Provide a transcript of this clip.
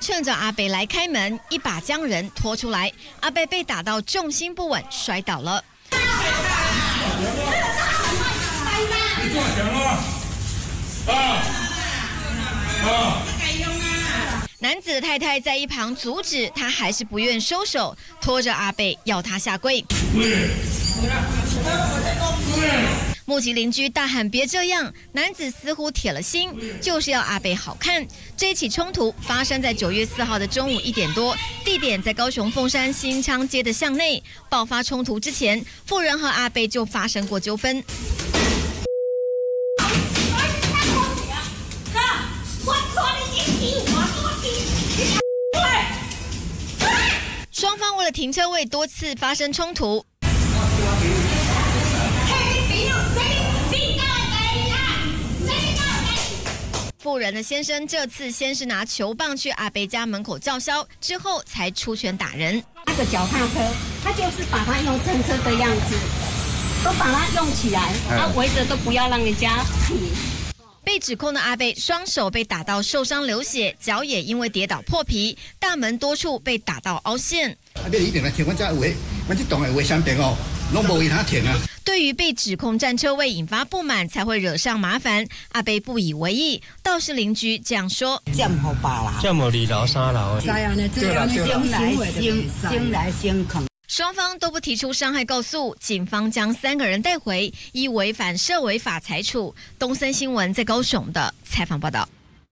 趁着阿北来开门，一把将人拖出来。阿北被打到重心不稳，摔倒了。男子太太在一旁阻止，他还是不愿收手，拖着阿贝要他下跪。目击邻居大喊：“别这样！”男子似乎铁了心，就是要阿贝好看。这起冲突发生在九月四号的中午一点多，地点在高雄凤山新昌街的巷内。爆发冲突之前，妇人和阿贝就发生过纠纷。双方为了停车位多次发生冲突。妇人的先生这次先是拿球棒去阿贝家门口叫嚣，之后才出拳打人。那个脚踏车，他就是把它用正车的样子，都把它用起来，他围着都不要让人家停。被指控的阿贝双手被打到受伤流血，脚也因为跌倒破皮，大门多处被打到凹陷。对于被指控占车位引发不满，才会惹上麻烦，阿贝不以为意。倒是邻居这样说：这么把啦，这么二楼三楼，这样呢，这样先来先先来先坑。双方都不提出伤害告诉，警方将三个人带回，依违反涉违法裁处。东森新闻在高雄的采访报道。